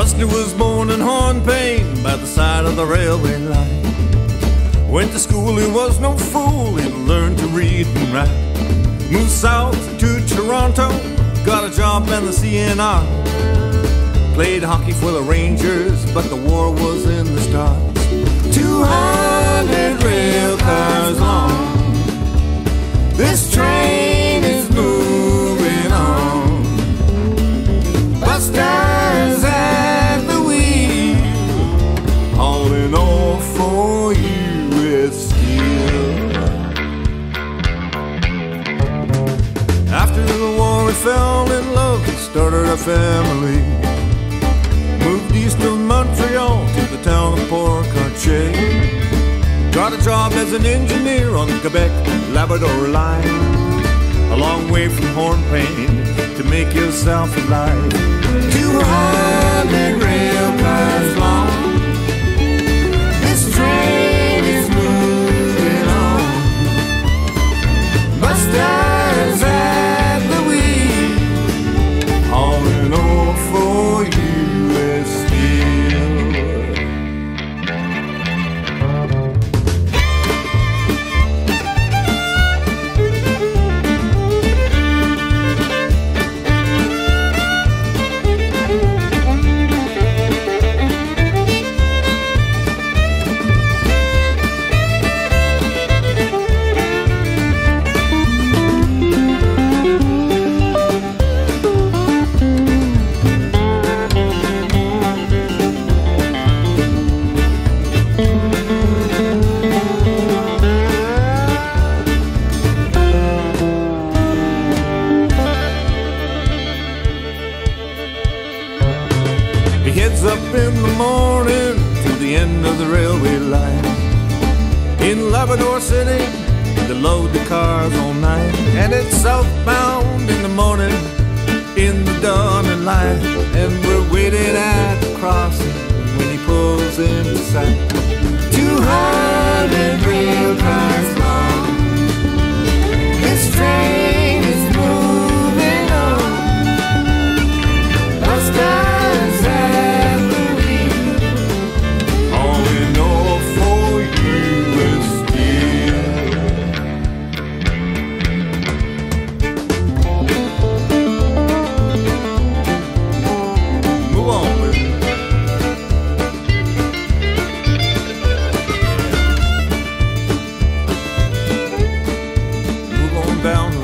Buster was born in Hornepayne by the side of the railway line. Went to school, he was no fool, he learned to read and write. Moved south to Toronto, got a job in the CNR. Played hockey for the Rangers, but the war was in the stars. We fell in love and started a family. Moved east of Montreal to the town of Port Cartier. Got a job as an engineer on the Quebec Labrador line. A long way from horn pain to make yourself alive. 200 rail heads up in the morning to the end of the railway line. In Labrador City, they load the cars all night. And it's southbound in the morning down